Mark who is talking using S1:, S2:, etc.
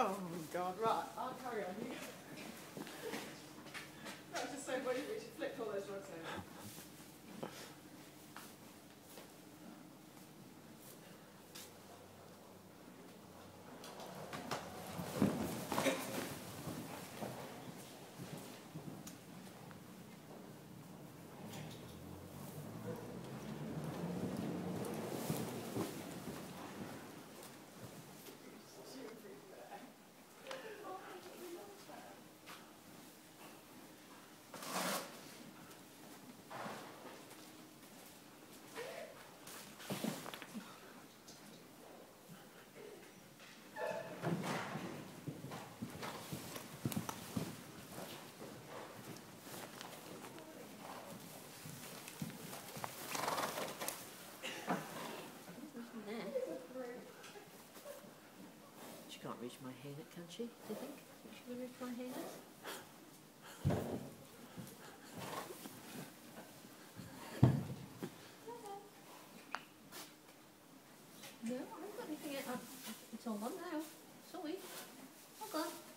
S1: Oh my God, right, I'll carry on. You
S2: She can't reach my hair, can she? Do you think? Think she can reach my hair? No, I haven't got anything yet. It's all on now. Sorry. Oh God.